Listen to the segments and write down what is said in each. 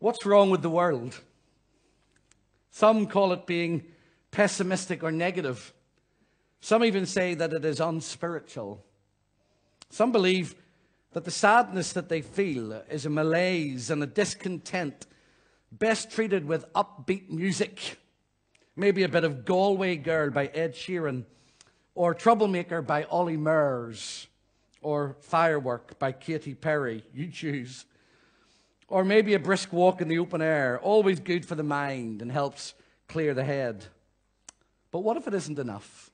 What's wrong with the world? Some call it being pessimistic or negative. Some even say that it is unspiritual. Some believe that the sadness that they feel is a malaise and a discontent best treated with upbeat music. Maybe a bit of Galway Girl by Ed Sheeran, or Troublemaker by Olly Murs, or Firework by Katy Perry. You choose. Or maybe a brisk walk in the open air, always good for the mind and helps clear the head. But what if it isn't enough?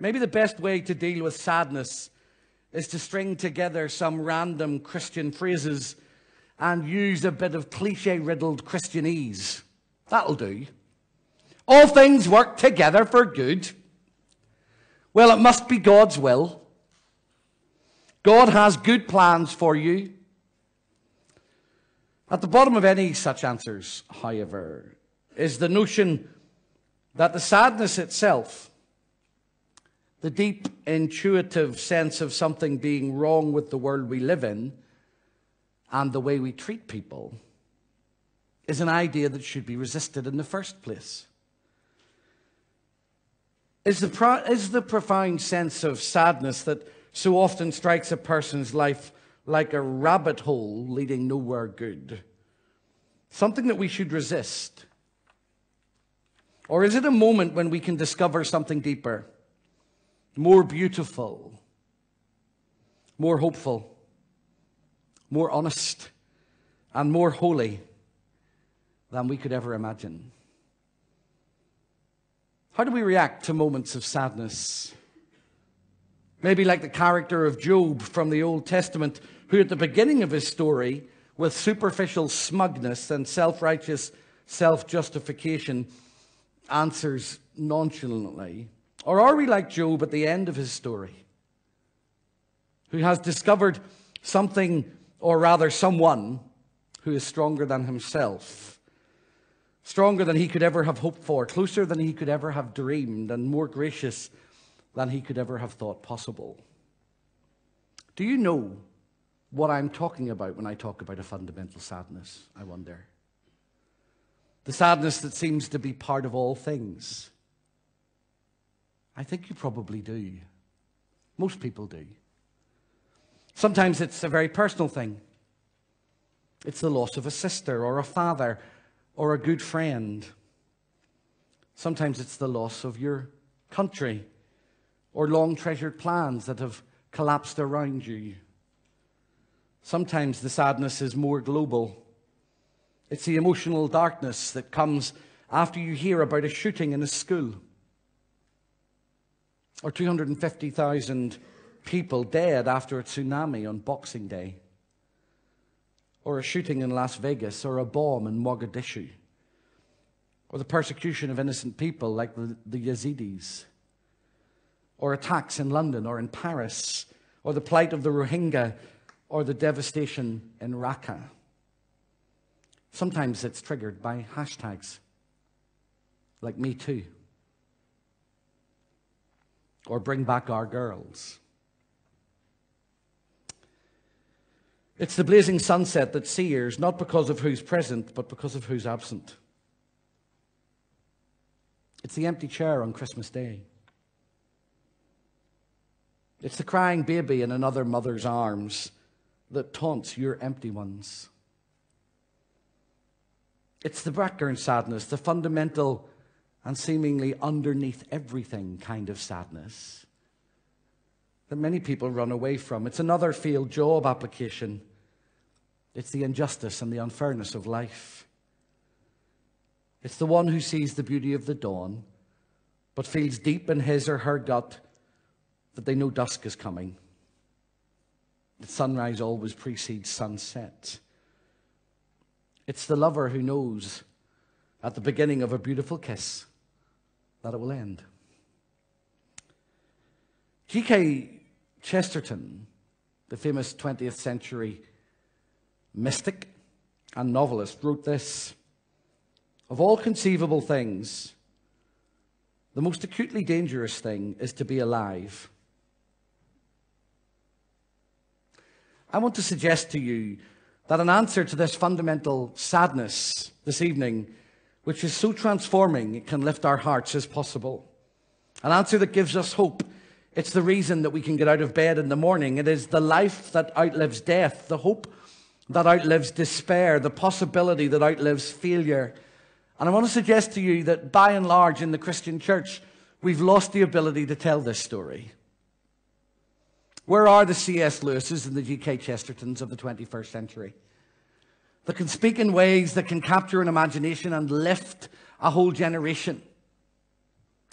Maybe the best way to deal with sadness is to string together some random Christian phrases and use a bit of cliche riddled Christianese. That'll do. All things work together for good. Well, it must be God's will. God has good plans for you. At the bottom of any such answers, however, is the notion that the sadness itself, the deep intuitive sense of something being wrong with the world we live in and the way we treat people, is an idea that should be resisted in the first place. Is the, pro- is the profound sense of sadness that so often strikes a person's life like a rabbit hole leading nowhere good. Something that we should resist. Or is it a moment when we can discover something deeper, more beautiful, more hopeful, more honest, and more holy than we could ever imagine? How do we react to moments of sadness? Maybe like the character of Job from the Old Testament, who at the beginning of his story, with superficial smugness and self righteous self justification, answers nonchalantly? Or are we like Job at the end of his story, who has discovered something, or rather someone, who is stronger than himself? Stronger than he could ever have hoped for, closer than he could ever have dreamed, and more gracious than he could ever have thought possible. Do you know what I'm talking about when I talk about a fundamental sadness? I wonder. The sadness that seems to be part of all things. I think you probably do. Most people do. Sometimes it's a very personal thing. It's the loss of a sister or a father or a good friend. Sometimes it's the loss of your country or long treasured plans that have collapsed around you. Sometimes the sadness is more global. It's the emotional darkness that comes after you hear about a shooting in a school, or 250,000 people dead after a tsunami on Boxing Day, or a shooting in Las Vegas, or a bomb in Mogadishu, or the persecution of innocent people like the, the Yazidis or attacks in London or in Paris, or the plight of the Rohingya, or the devastation in Raqqa. Sometimes it's triggered by hashtags like Me Too, or Bring Back Our Girls. It's the blazing sunset that sears, not because of who's present, but because of who's absent. It's the empty chair on Christmas Day. It's the crying baby in another mother's arms that taunts your empty ones. It's the background sadness, the fundamental and seemingly underneath everything kind of sadness that many people run away from. It's another failed job application. It's the injustice and the unfairness of life. It's the one who sees the beauty of the dawn, but feels deep in his or her gut that they know dusk is coming. That sunrise always precedes sunset. It's the lover who knows at the beginning of a beautiful kiss that it will end. G.K. Chesterton, the famous 20th century mystic and novelist, wrote this Of all conceivable things, the most acutely dangerous thing is to be alive. I want to suggest to you that an answer to this fundamental sadness this evening, which is so transforming, it can lift our hearts, is possible. An answer that gives us hope. It's the reason that we can get out of bed in the morning. It is the life that outlives death, the hope that outlives despair, the possibility that outlives failure. And I want to suggest to you that by and large in the Christian church, we've lost the ability to tell this story. Where are the C.S. Lewises and the G.K. Chestertons of the 21st century? That can speak in ways that can capture an imagination and lift a whole generation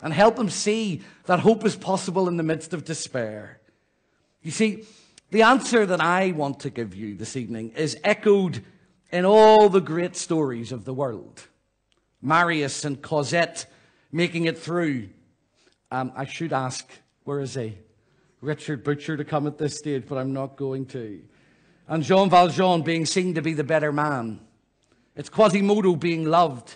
and help them see that hope is possible in the midst of despair. You see, the answer that I want to give you this evening is echoed in all the great stories of the world. Marius and Cosette making it through. Um, I should ask, where is he? Richard Butcher to come at this stage, but I'm not going to. And Jean Valjean being seen to be the better man. It's Quasimodo being loved.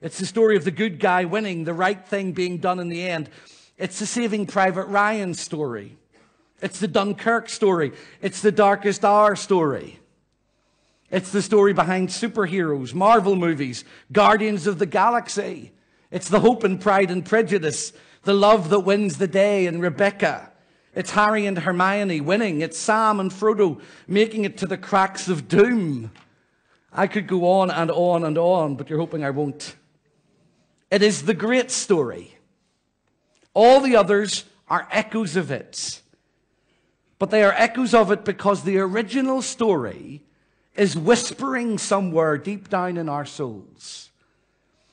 It's the story of the good guy winning, the right thing being done in the end. It's the Saving Private Ryan story. It's the Dunkirk story. It's the Darkest Hour story. It's the story behind superheroes, Marvel movies, Guardians of the Galaxy. It's the hope and pride and prejudice, the love that wins the day in Rebecca. It's Harry and Hermione winning. It's Sam and Frodo making it to the cracks of doom. I could go on and on and on, but you're hoping I won't. It is the great story. All the others are echoes of it. But they are echoes of it because the original story is whispering somewhere deep down in our souls.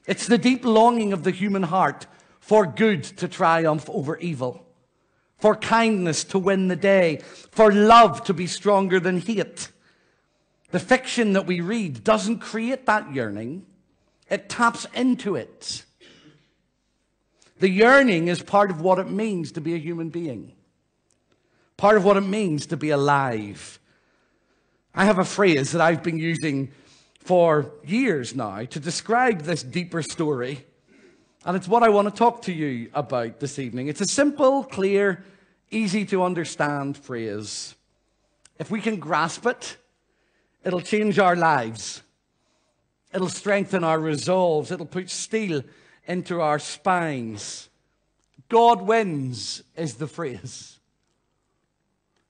It's the deep longing of the human heart for good to triumph over evil for kindness to win the day, for love to be stronger than hate. The fiction that we read doesn't create that yearning, it taps into it. The yearning is part of what it means to be a human being, part of what it means to be alive. I have a phrase that I've been using for years now to describe this deeper story. And it's what I want to talk to you about this evening. It's a simple, clear, easy to understand phrase. If we can grasp it, it'll change our lives. It'll strengthen our resolves. It'll put steel into our spines. God wins is the phrase.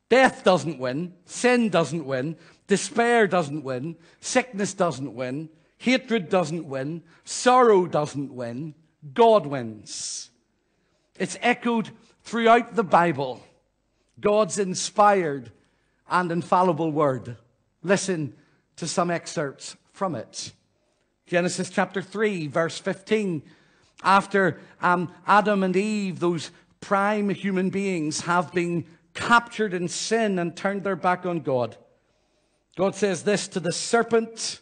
Death doesn't win. Sin doesn't win. Despair doesn't win. Sickness doesn't win. Hatred doesn't win. Sorrow doesn't win. God wins. It's echoed throughout the Bible, God's inspired and infallible word. Listen to some excerpts from it. Genesis chapter 3, verse 15. After um, Adam and Eve, those prime human beings, have been captured in sin and turned their back on God, God says this to the serpent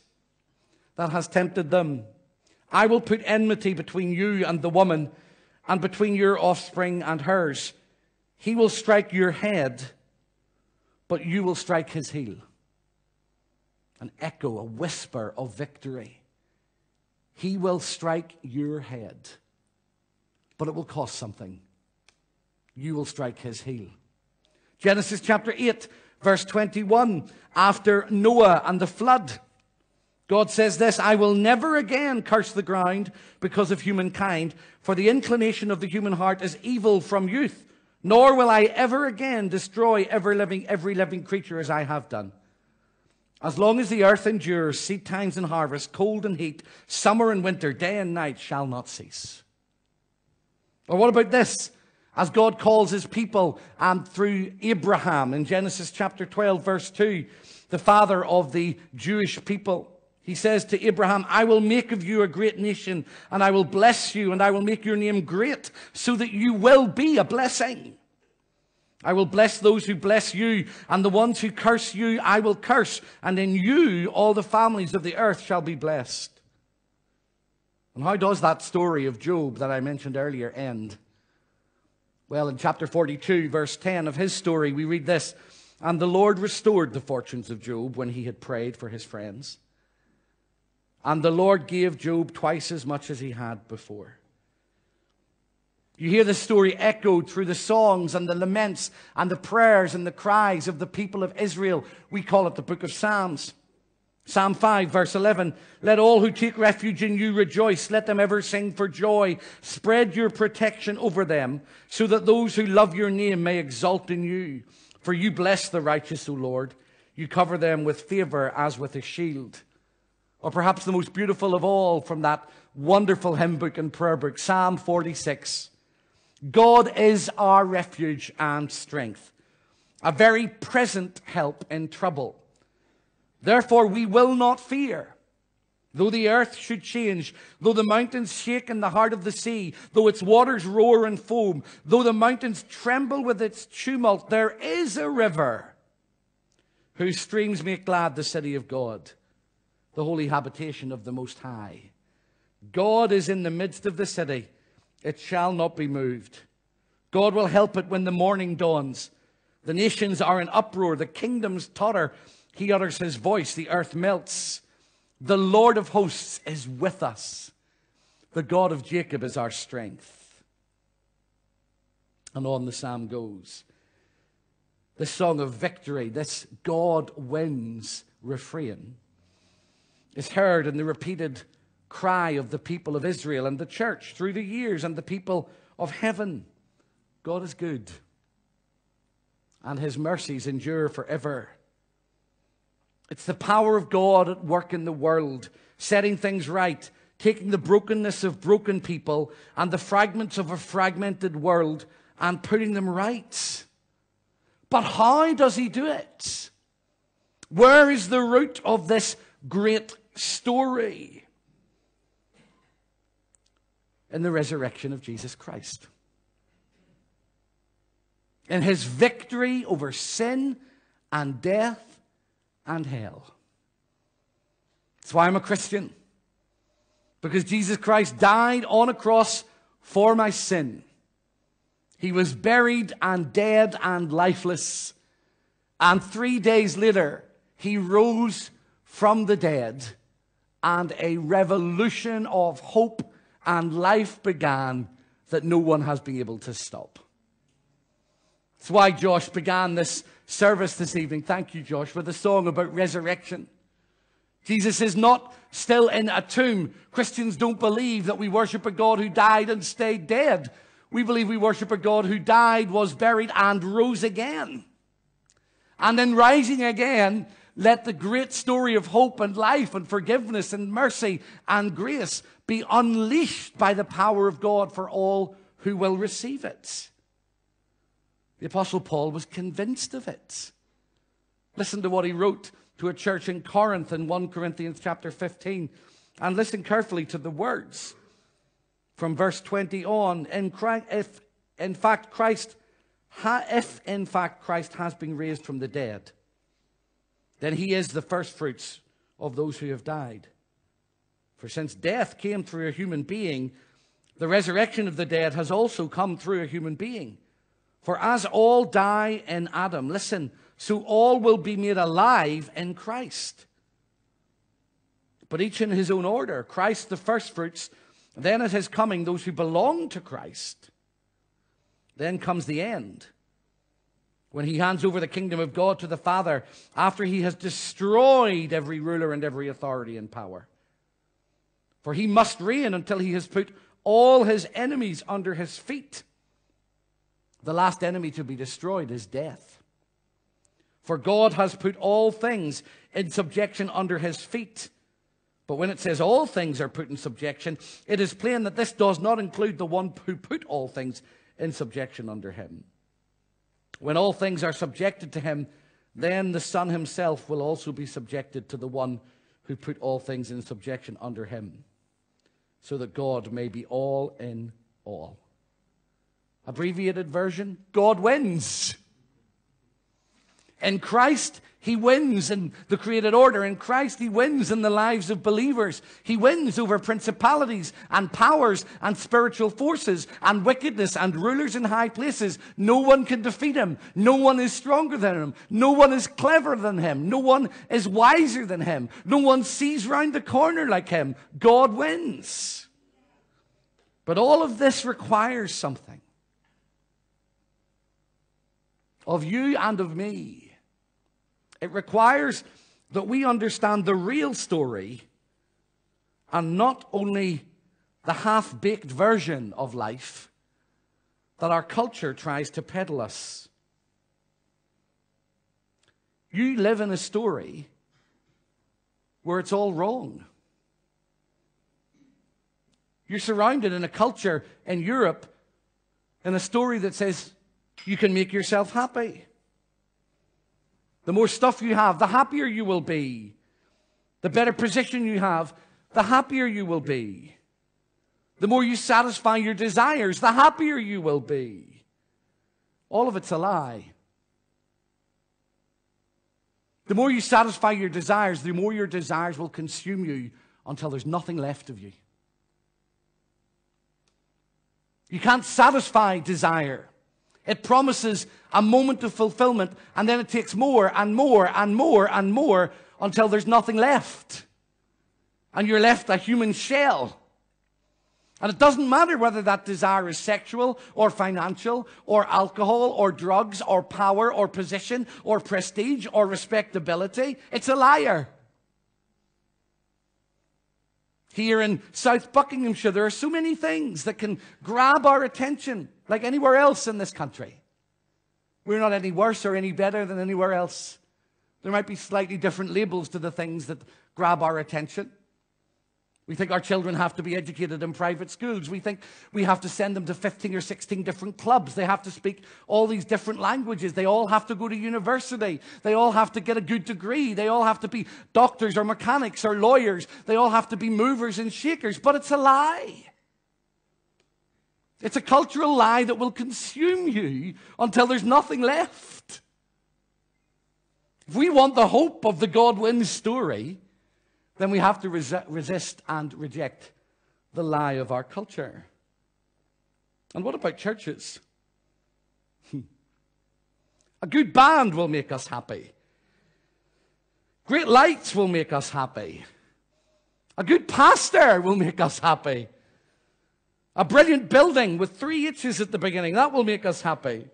that has tempted them I will put enmity between you and the woman and between your offspring and hers. He will strike your head, but you will strike his heel. An echo, a whisper of victory. He will strike your head, but it will cost something. You will strike his heel. Genesis chapter 8, verse 21. After Noah and the flood, God says this I will never again curse the ground because of humankind, for the inclination of the human heart is evil from youth, nor will I ever again destroy every living, every living creature as I have done. As long as the earth endures, seed times and harvest, cold and heat, summer and winter, day and night shall not cease. Or what about this? As God calls his people um, through Abraham in Genesis chapter 12, verse 2, the father of the Jewish people. He says to Abraham, I will make of you a great nation, and I will bless you, and I will make your name great, so that you will be a blessing. I will bless those who bless you, and the ones who curse you, I will curse, and in you all the families of the earth shall be blessed. And how does that story of Job that I mentioned earlier end? Well, in chapter 42, verse 10 of his story, we read this And the Lord restored the fortunes of Job when he had prayed for his friends. And the Lord gave Job twice as much as he had before. You hear the story echoed through the songs and the laments and the prayers and the cries of the people of Israel. We call it the book of Psalms. Psalm 5, verse 11 Let all who take refuge in you rejoice. Let them ever sing for joy. Spread your protection over them, so that those who love your name may exult in you. For you bless the righteous, O Lord. You cover them with favor as with a shield. Or perhaps the most beautiful of all from that wonderful hymn book and prayer book, Psalm 46. God is our refuge and strength, a very present help in trouble. Therefore, we will not fear. Though the earth should change, though the mountains shake in the heart of the sea, though its waters roar and foam, though the mountains tremble with its tumult, there is a river whose streams make glad the city of God, the holy habitation of the Most High. God is in the midst of the city, it shall not be moved. God will help it when the morning dawns. The nations are in uproar, the kingdoms totter. He utters his voice, the earth melts. The Lord of hosts is with us. The God of Jacob is our strength. And on the psalm goes. The song of victory, this God wins refrain, is heard in the repeated cry of the people of Israel and the church through the years and the people of heaven. God is good, and his mercies endure forever. It's the power of God at work in the world, setting things right, taking the brokenness of broken people and the fragments of a fragmented world and putting them right. But how does he do it? Where is the root of this great story? In the resurrection of Jesus Christ. In his victory over sin and death and hell. That's why I'm a Christian. Because Jesus Christ died on a cross for my sin. He was buried and dead and lifeless. And three days later, he rose from the dead, and a revolution of hope and life began that no one has been able to stop. That's why Josh began this service this evening. Thank you, Josh, with a song about resurrection. Jesus is not still in a tomb. Christians don't believe that we worship a God who died and stayed dead. We believe we worship a God who died, was buried, and rose again. And in rising again, let the great story of hope and life and forgiveness and mercy and grace be unleashed by the power of God for all who will receive it. The Apostle Paul was convinced of it. Listen to what he wrote to a church in Corinth in 1 Corinthians chapter 15. And listen carefully to the words from verse 20 on. In Christ, if in fact Christ, if in fact Christ has been raised from the dead, then he is the firstfruits of those who have died. For since death came through a human being, the resurrection of the dead has also come through a human being. For as all die in Adam, listen, so all will be made alive in Christ. But each in his own order Christ the firstfruits, then at his coming, those who belong to Christ. Then comes the end, when he hands over the kingdom of God to the Father after he has destroyed every ruler and every authority and power. For he must reign until he has put all his enemies under his feet. The last enemy to be destroyed is death. For God has put all things in subjection under his feet. But when it says all things are put in subjection, it is plain that this does not include the one who put all things in subjection under him. When all things are subjected to him, then the Son himself will also be subjected to the one who put all things in subjection under him, so that God may be all in all. Abbreviated version God wins. In Christ, he wins in the created order. In Christ, he wins in the lives of believers. He wins over principalities and powers and spiritual forces and wickedness and rulers in high places. No one can defeat him. No one is stronger than him. No one is cleverer than him. No one is wiser than him. No one sees round the corner like him. God wins. But all of this requires something of you and of me. It requires that we understand the real story and not only the half baked version of life that our culture tries to peddle us. You live in a story where it's all wrong. You're surrounded in a culture in Europe in a story that says you can make yourself happy. The more stuff you have, the happier you will be. The better position you have, the happier you will be. The more you satisfy your desires, the happier you will be. All of it's a lie. The more you satisfy your desires, the more your desires will consume you until there's nothing left of you. You can't satisfy desire. It promises a moment of fulfillment, and then it takes more and more and more and more until there's nothing left. And you're left a human shell. And it doesn't matter whether that desire is sexual or financial or alcohol or drugs or power or position or prestige or respectability. It's a liar. Here in South Buckinghamshire, there are so many things that can grab our attention like anywhere else in this country. We're not any worse or any better than anywhere else. There might be slightly different labels to the things that grab our attention. We think our children have to be educated in private schools. We think we have to send them to 15 or 16 different clubs. They have to speak all these different languages. They all have to go to university. They all have to get a good degree. They all have to be doctors or mechanics or lawyers. They all have to be movers and shakers. But it's a lie. It's a cultural lie that will consume you until there's nothing left. If we want the hope of the God wins story, then we have to resi- resist and reject the lie of our culture. And what about churches? A good band will make us happy. Great lights will make us happy. A good pastor will make us happy. A brilliant building with three H's at the beginning, that will make us happy.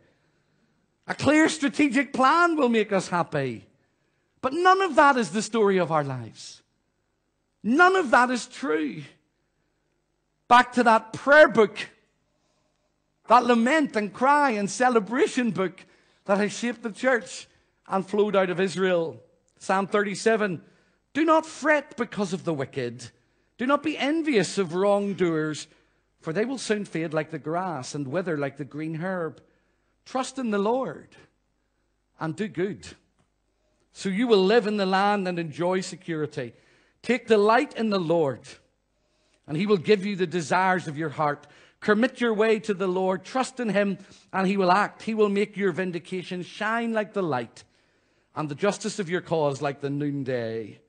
A clear strategic plan will make us happy. But none of that is the story of our lives. None of that is true. Back to that prayer book, that lament and cry and celebration book that has shaped the church and flowed out of Israel. Psalm 37 Do not fret because of the wicked. Do not be envious of wrongdoers, for they will soon fade like the grass and wither like the green herb. Trust in the Lord and do good. So you will live in the land and enjoy security. Take delight in the Lord, and he will give you the desires of your heart. Commit your way to the Lord, trust in him, and he will act. He will make your vindication shine like the light, and the justice of your cause like the noonday.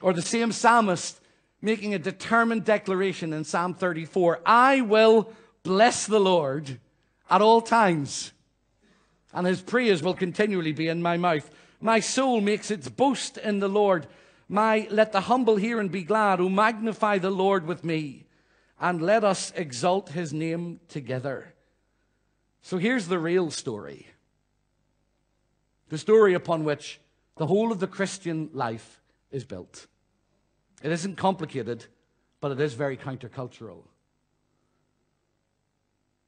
Or the same psalmist making a determined declaration in Psalm 34 I will bless the Lord at all times, and his praise will continually be in my mouth. My soul makes its boast in the Lord. My, let the humble hear and be glad, who magnify the Lord with me, and let us exalt his name together. So here's the real story the story upon which the whole of the Christian life is built. It isn't complicated, but it is very countercultural.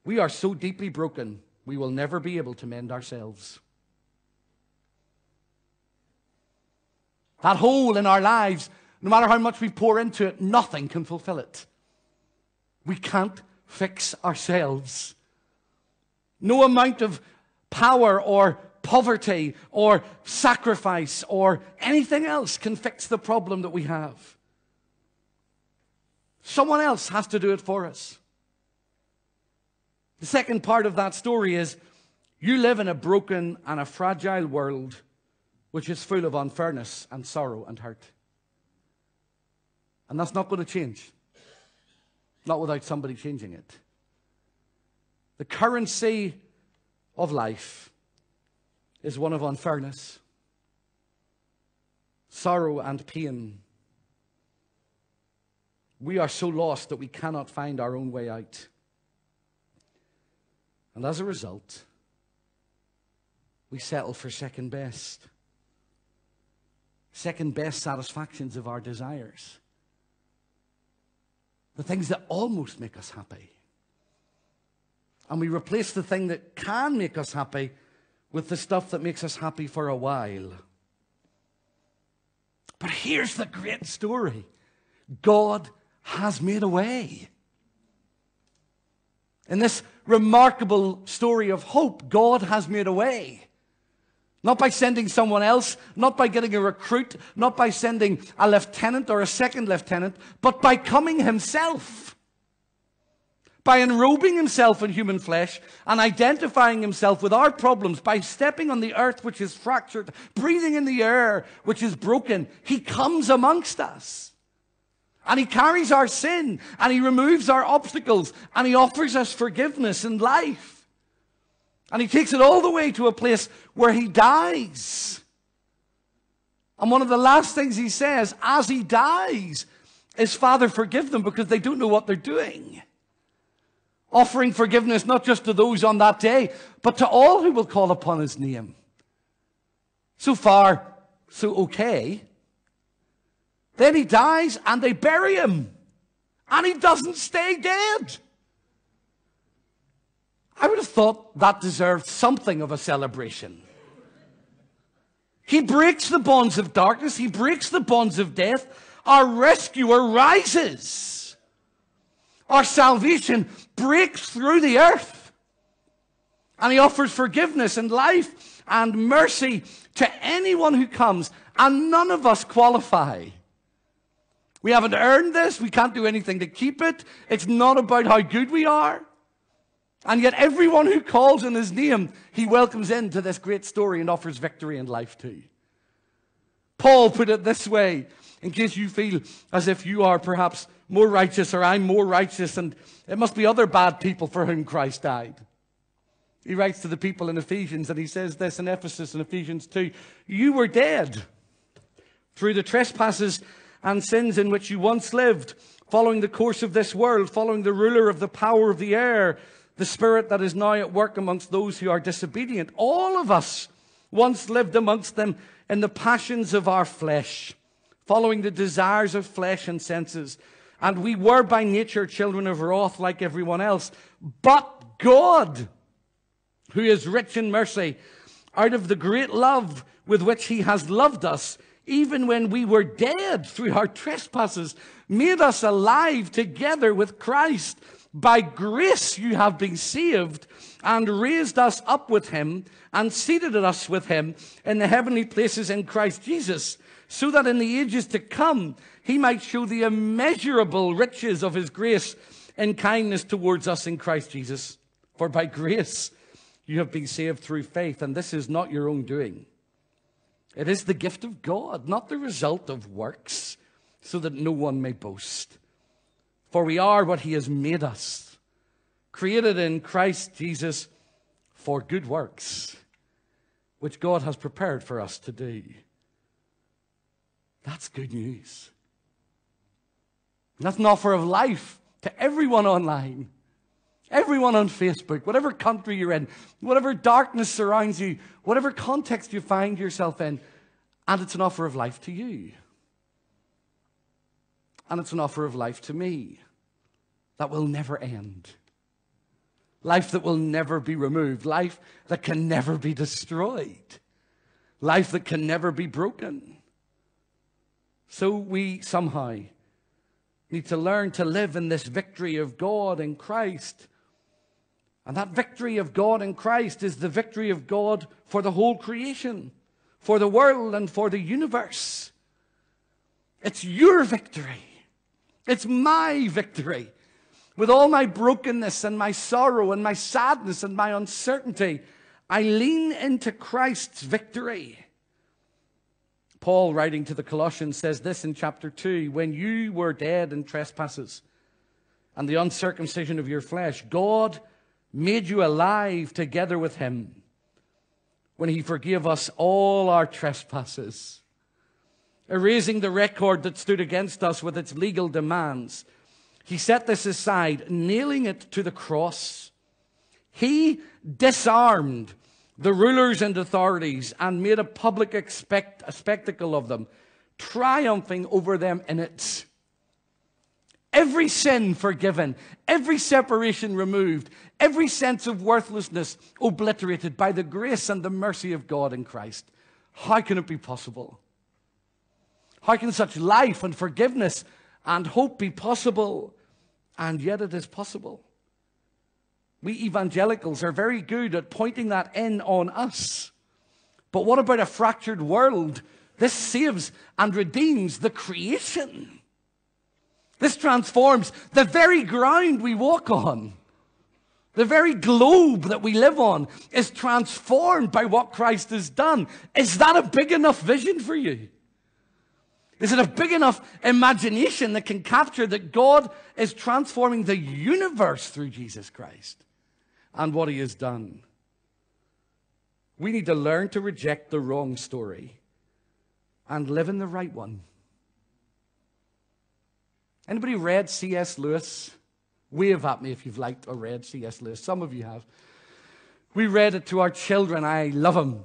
We are so deeply broken, we will never be able to mend ourselves. That hole in our lives, no matter how much we pour into it, nothing can fulfill it. We can't fix ourselves. No amount of power or poverty or sacrifice or anything else can fix the problem that we have. Someone else has to do it for us. The second part of that story is you live in a broken and a fragile world which is full of unfairness and sorrow and hurt. And that's not going to change. Not without somebody changing it. The currency of life is one of unfairness, sorrow, and pain. We are so lost that we cannot find our own way out. And as a result, we settle for second best. Second best satisfactions of our desires. The things that almost make us happy. And we replace the thing that can make us happy with the stuff that makes us happy for a while. But here's the great story God has made a way. In this remarkable story of hope, God has made a way. Not by sending someone else, not by getting a recruit, not by sending a lieutenant or a second lieutenant, but by coming himself. By enrobing himself in human flesh and identifying himself with our problems, by stepping on the earth which is fractured, breathing in the air which is broken, he comes amongst us. And he carries our sin and he removes our obstacles and he offers us forgiveness and life. And he takes it all the way to a place where he dies. And one of the last things he says as he dies is, Father, forgive them because they don't know what they're doing. Offering forgiveness not just to those on that day, but to all who will call upon his name. So far, so okay. Then he dies and they bury him. And he doesn't stay dead. I would have thought that deserved something of a celebration. He breaks the bonds of darkness, he breaks the bonds of death. Our rescuer rises. Our salvation breaks through the earth. And he offers forgiveness and life and mercy to anyone who comes. And none of us qualify. We haven't earned this. We can't do anything to keep it. It's not about how good we are. And yet, everyone who calls in his name, he welcomes into this great story and offers victory and life to. You. Paul put it this way, in case you feel as if you are perhaps more righteous or I'm more righteous, and it must be other bad people for whom Christ died. He writes to the people in Ephesians, and he says this in Ephesus in Ephesians 2 You were dead through the trespasses and sins in which you once lived, following the course of this world, following the ruler of the power of the air, the spirit that is now at work amongst those who are disobedient. All of us once lived amongst them in the passions of our flesh, following the desires of flesh and senses. And we were by nature children of wrath like everyone else. But God, who is rich in mercy, out of the great love with which he has loved us, even when we were dead through our trespasses, made us alive together with Christ. By grace you have been saved and raised us up with him and seated us with him in the heavenly places in Christ Jesus, so that in the ages to come he might show the immeasurable riches of his grace and kindness towards us in Christ Jesus. For by grace you have been saved through faith, and this is not your own doing. It is the gift of God, not the result of works, so that no one may boast. For we are what He has made us, created in Christ Jesus for good works, which God has prepared for us to do. That's good news. That's an offer of life to everyone online. Everyone on Facebook, whatever country you're in, whatever darkness surrounds you, whatever context you find yourself in, and it's an offer of life to you. And it's an offer of life to me that will never end. Life that will never be removed. Life that can never be destroyed. Life that can never be broken. So we somehow need to learn to live in this victory of God in Christ and that victory of God in Christ is the victory of God for the whole creation, for the world, and for the universe. It's your victory. It's my victory. With all my brokenness and my sorrow and my sadness and my uncertainty, I lean into Christ's victory. Paul, writing to the Colossians, says this in chapter 2 When you were dead in trespasses and the uncircumcision of your flesh, God made you alive together with him when he forgave us all our trespasses, erasing the record that stood against us with its legal demands. He set this aside, nailing it to the cross. He disarmed the rulers and authorities and made a public expect, a spectacle of them, triumphing over them in it. Every sin forgiven, every separation removed, every sense of worthlessness obliterated by the grace and the mercy of God in Christ. How can it be possible? How can such life and forgiveness and hope be possible? And yet it is possible. We evangelicals are very good at pointing that in on us. But what about a fractured world? This saves and redeems the creation. This transforms the very ground we walk on. The very globe that we live on is transformed by what Christ has done. Is that a big enough vision for you? Is it a big enough imagination that can capture that God is transforming the universe through Jesus Christ and what he has done? We need to learn to reject the wrong story and live in the right one. Anybody read C.S. Lewis? Wave at me if you've liked or read C.S. Lewis. Some of you have. We read it to our children. I love him.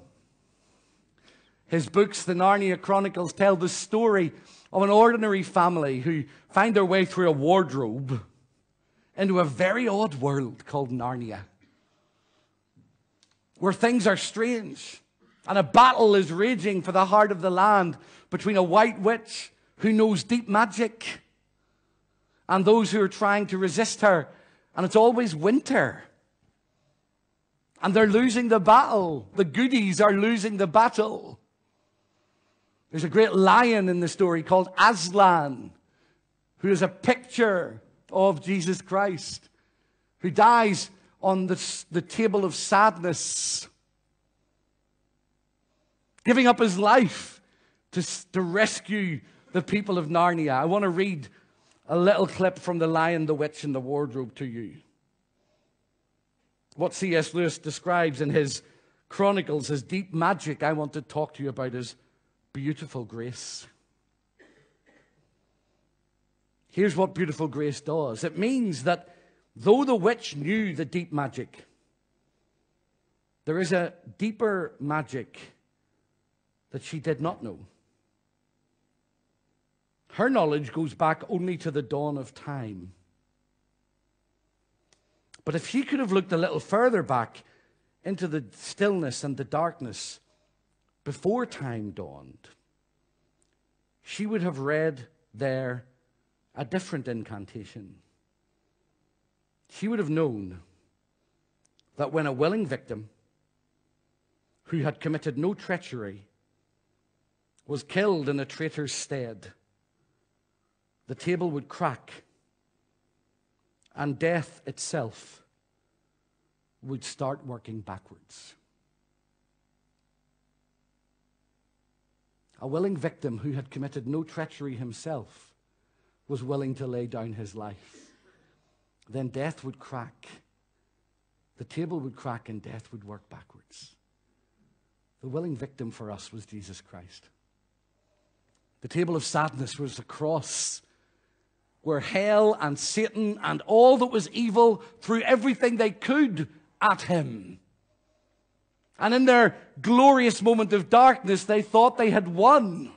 His books, the Narnia Chronicles, tell the story of an ordinary family who find their way through a wardrobe into a very odd world called Narnia, where things are strange and a battle is raging for the heart of the land between a white witch who knows deep magic and those who are trying to resist her. And it's always winter. And they're losing the battle. The goodies are losing the battle. There's a great lion in the story called Aslan, who is a picture of Jesus Christ, who dies on the, the table of sadness, giving up his life to, to rescue the people of Narnia. I want to read a little clip from The Lion, the Witch, and the Wardrobe to you. What C.S. Lewis describes in his Chronicles as deep magic, I want to talk to you about as beautiful grace. Here's what beautiful grace does it means that though the witch knew the deep magic, there is a deeper magic that she did not know. Her knowledge goes back only to the dawn of time. But if she could have looked a little further back into the stillness and the darkness before time dawned, she would have read there a different incantation. She would have known that when a willing victim who had committed no treachery was killed in a traitor's stead, the table would crack and death itself would start working backwards. A willing victim who had committed no treachery himself was willing to lay down his life. Then death would crack. The table would crack and death would work backwards. The willing victim for us was Jesus Christ. The table of sadness was the cross where hell and Satan and all that was evil threw everything they could at him. And in their glorious moment of darkness, they thought they had won.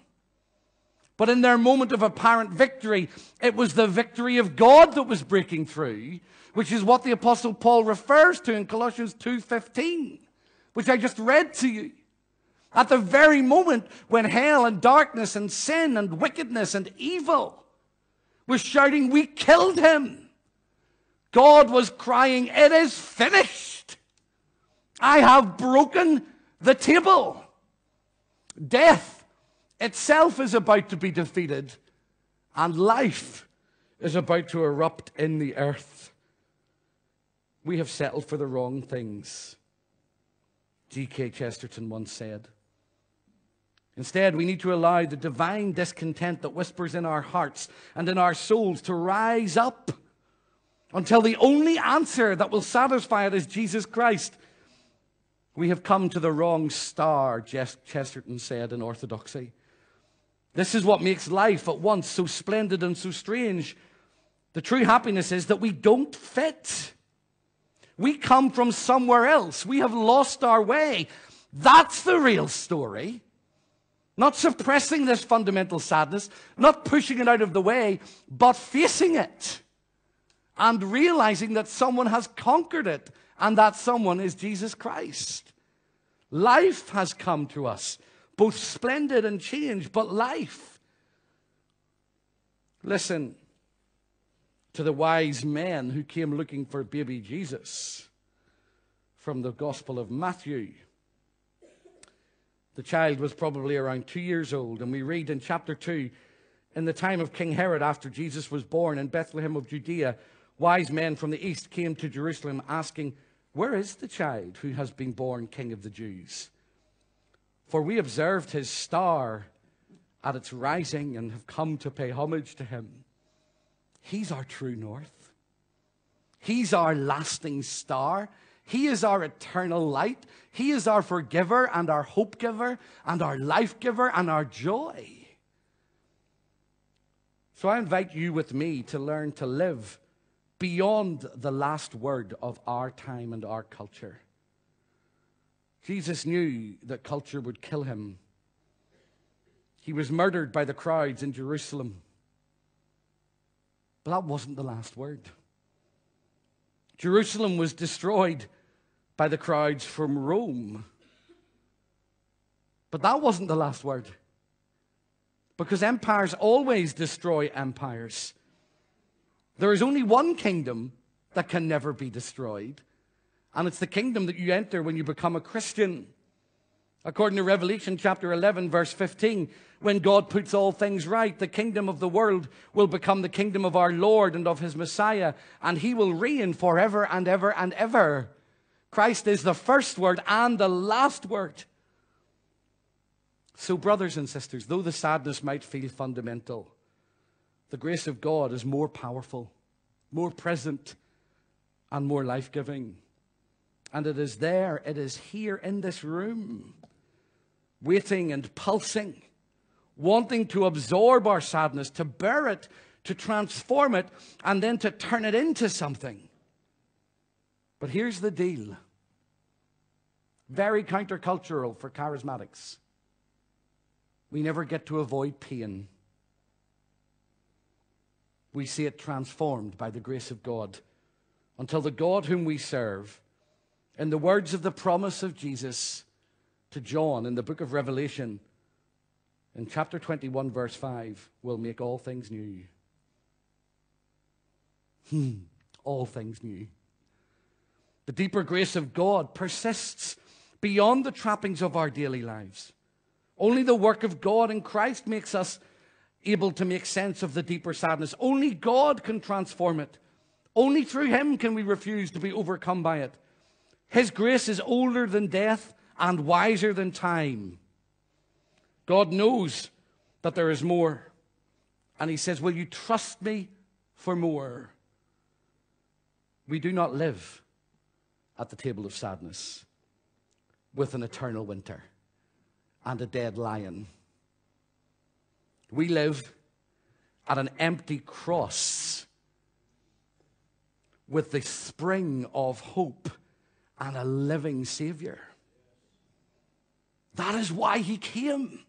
But in their moment of apparent victory, it was the victory of God that was breaking through, which is what the apostle Paul refers to in Colossians 2:15, which I just read to you. At the very moment when hell and darkness and sin and wickedness and evil was shouting, We killed him. God was crying, It is finished. I have broken the table. Death itself is about to be defeated, and life is about to erupt in the earth. We have settled for the wrong things, G.K. Chesterton once said. Instead, we need to allow the divine discontent that whispers in our hearts and in our souls to rise up until the only answer that will satisfy it is Jesus Christ. We have come to the wrong star, Chesterton said in Orthodoxy. This is what makes life at once so splendid and so strange. The true happiness is that we don't fit. We come from somewhere else. We have lost our way. That's the real story. Not suppressing this fundamental sadness, not pushing it out of the way, but facing it and realizing that someone has conquered it and that someone is Jesus Christ. Life has come to us, both splendid and change, but life. Listen to the wise men who came looking for baby Jesus from the Gospel of Matthew. The child was probably around two years old, and we read in chapter 2 in the time of King Herod, after Jesus was born in Bethlehem of Judea, wise men from the east came to Jerusalem asking, Where is the child who has been born King of the Jews? For we observed his star at its rising and have come to pay homage to him. He's our true north. He's our lasting star. He is our eternal light. He is our forgiver and our hope giver and our life giver and our joy. So I invite you with me to learn to live beyond the last word of our time and our culture. Jesus knew that culture would kill him. He was murdered by the crowds in Jerusalem. But that wasn't the last word. Jerusalem was destroyed by the crowds from Rome. But that wasn't the last word. Because empires always destroy empires. There is only one kingdom that can never be destroyed, and it's the kingdom that you enter when you become a Christian. According to Revelation chapter 11, verse 15, when God puts all things right, the kingdom of the world will become the kingdom of our Lord and of his Messiah, and he will reign forever and ever and ever. Christ is the first word and the last word. So, brothers and sisters, though the sadness might feel fundamental, the grace of God is more powerful, more present, and more life giving. And it is there, it is here in this room, waiting and pulsing, wanting to absorb our sadness, to bear it, to transform it, and then to turn it into something. But here's the deal very countercultural for charismatics. We never get to avoid pain we see it transformed by the grace of God until the God whom we serve, in the words of the promise of Jesus to John in the book of Revelation, in chapter 21, verse 5, will make all things new. Hmm, all things new. The deeper grace of God persists beyond the trappings of our daily lives. Only the work of God in Christ makes us able to make sense of the deeper sadness. Only God can transform it. Only through Him can we refuse to be overcome by it. His grace is older than death and wiser than time. God knows that there is more. And He says, Will you trust me for more? We do not live at the table of sadness with an eternal winter and a dead lion. We live at an empty cross with the spring of hope and a living Savior. That is why He came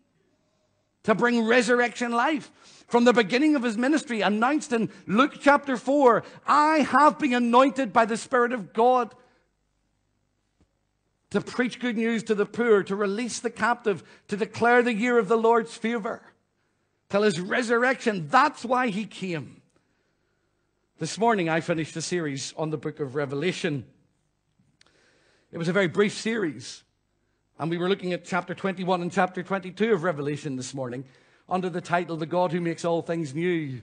to bring resurrection life. From the beginning of his ministry, announced in Luke chapter 4, I have been anointed by the Spirit of God to preach good news to the poor, to release the captive, to declare the year of the Lord's favor till his resurrection. That's why he came. This morning, I finished a series on the book of Revelation. It was a very brief series, and we were looking at chapter 21 and chapter 22 of Revelation this morning under the title, The God Who Makes All Things New.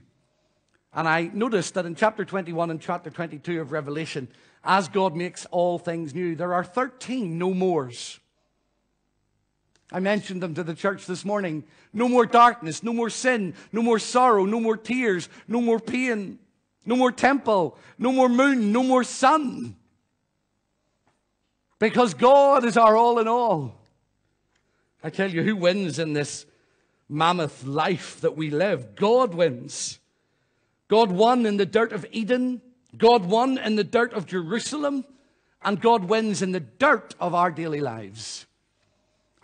And I noticed that in chapter 21 and chapter 22 of Revelation, as God makes all things new, there are 13 no mores. I mentioned them to the church this morning. No more darkness, no more sin, no more sorrow, no more tears, no more pain, no more temple, no more moon, no more sun. Because God is our all in all. I tell you, who wins in this mammoth life that we live? God wins. God won in the dirt of Eden, God won in the dirt of Jerusalem, and God wins in the dirt of our daily lives.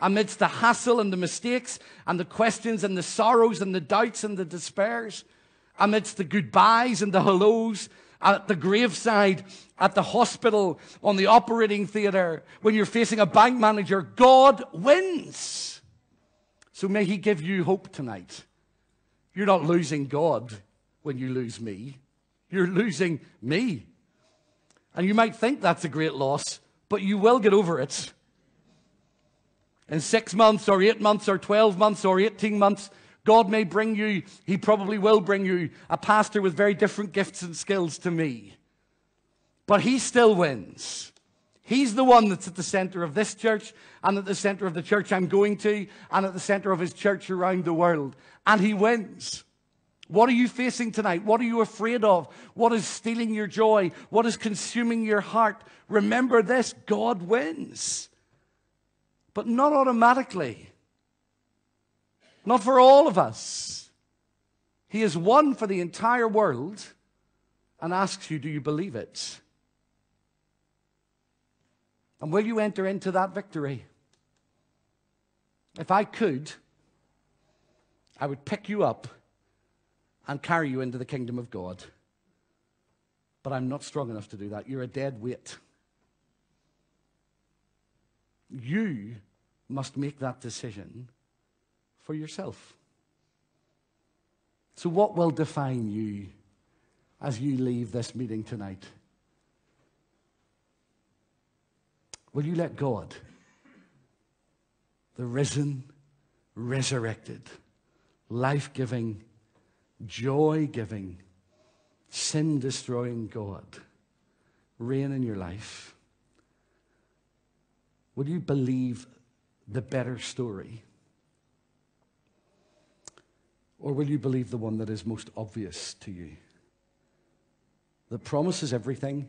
Amidst the hassle and the mistakes and the questions and the sorrows and the doubts and the despairs, amidst the goodbyes and the hellos, at the graveside, at the hospital, on the operating theater, when you're facing a bank manager, God wins. So may He give you hope tonight. You're not losing God when you lose me. You're losing me. And you might think that's a great loss, but you will get over it. In six months, or eight months, or 12 months, or 18 months, God may bring you, He probably will bring you a pastor with very different gifts and skills to me. But He still wins. He's the one that's at the center of this church and at the center of the church I'm going to and at the center of His church around the world. And He wins. What are you facing tonight? What are you afraid of? What is stealing your joy? What is consuming your heart? Remember this God wins, but not automatically. Not for all of us. He has won for the entire world and asks you, Do you believe it? And will you enter into that victory? If I could, I would pick you up and carry you into the kingdom of God. But I'm not strong enough to do that. You're a dead weight. You must make that decision for yourself. So, what will define you as you leave this meeting tonight? Will you let God, the risen, resurrected, life giving, joy giving, sin destroying God reign in your life? Will you believe the better story? Or will you believe the one that is most obvious to you? That promises everything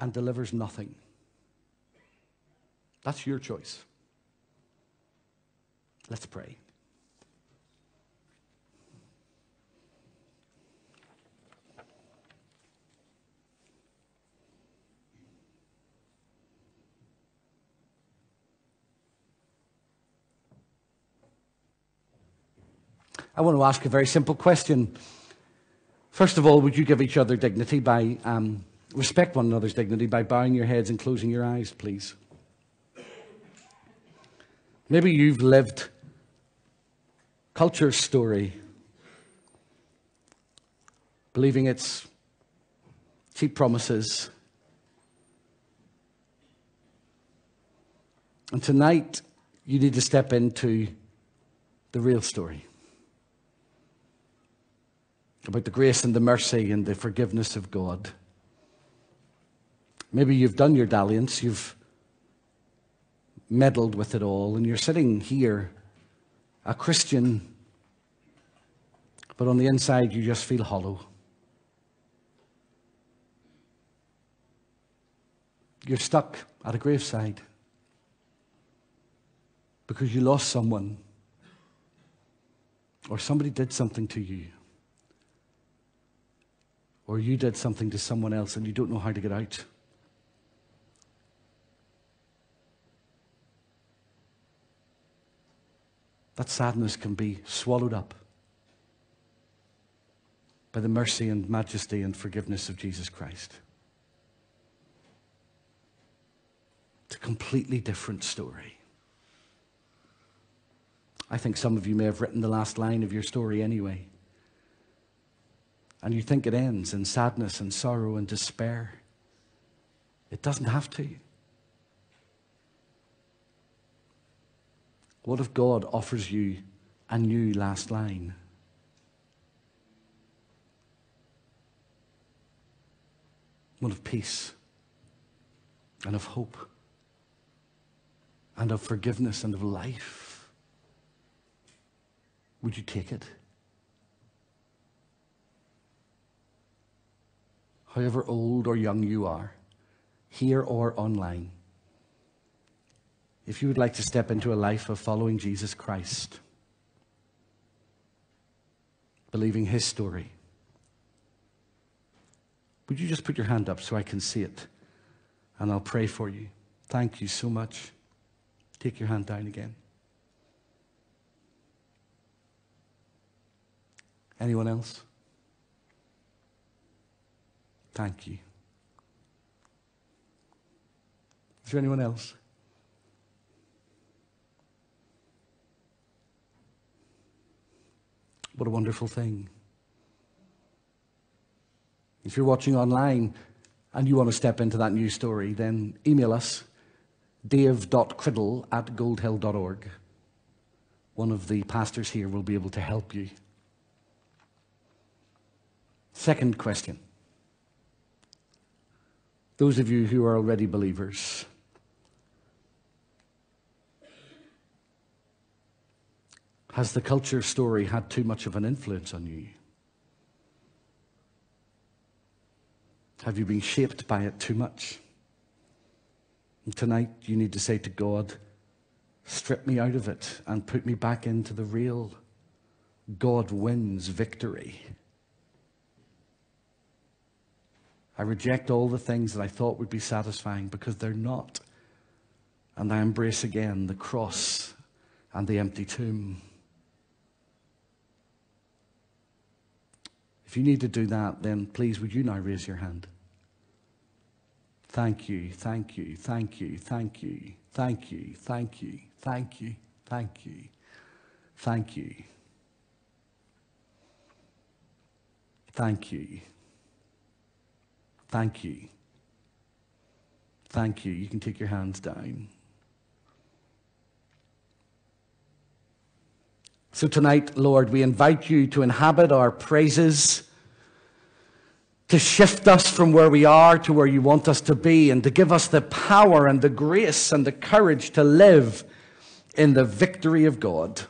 and delivers nothing. That's your choice. Let's pray. I want to ask a very simple question. First of all, would you give each other dignity by, um, respect one another's dignity by bowing your heads and closing your eyes, please? Maybe you've lived culture's story, believing it's cheap promises. And tonight, you need to step into the real story about the grace and the mercy and the forgiveness of God. Maybe you've done your dalliance, you've meddled with it all, and you're sitting here, a Christian, but on the inside you just feel hollow. You're stuck at a graveside because you lost someone or somebody did something to you or you did something to someone else and you don't know how to get out. That sadness can be swallowed up by the mercy and majesty and forgiveness of Jesus Christ. It's a completely different story. I think some of you may have written the last line of your story anyway and you think it ends in sadness and sorrow and despair. It doesn't have to. What if God offers you a new last line? One of peace and of hope and of forgiveness and of life. Would you take it? However old or young you are, here or online, if you would like to step into a life of following Jesus Christ, believing his story, would you just put your hand up so I can see it? And I'll pray for you. Thank you so much. Take your hand down again. Anyone else? Thank you. Is there anyone else? What a wonderful thing. If you're watching online and you want to step into that new story, then email us dave.criddle at goldhill.org. One of the pastors here will be able to help you. Second question. Those of you who are already believers, has the culture story had too much of an influence on you? Have you been shaped by it too much? And tonight, you need to say to God, strip me out of it and put me back into the real. God wins victory. I reject all the things that I thought would be satisfying because they're not. And I embrace again the cross and the empty tomb. If you need to do that, then please would you now raise your hand? Thank you, thank you, thank you, thank you, thank you, thank you, thank you, thank you, thank you. Thank you. Thank you. Thank you. You can take your hands down. So tonight, Lord, we invite you to inhabit our praises, to shift us from where we are to where you want us to be, and to give us the power and the grace and the courage to live in the victory of God.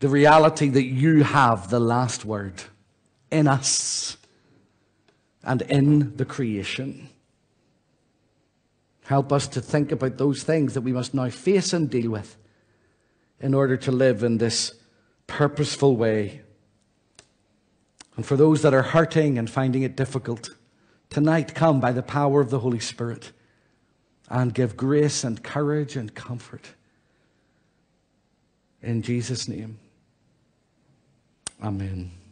The reality that you have the last word in us and in the creation. Help us to think about those things that we must now face and deal with in order to live in this purposeful way. And for those that are hurting and finding it difficult, tonight come by the power of the Holy Spirit and give grace and courage and comfort. In Jesus' name, amen.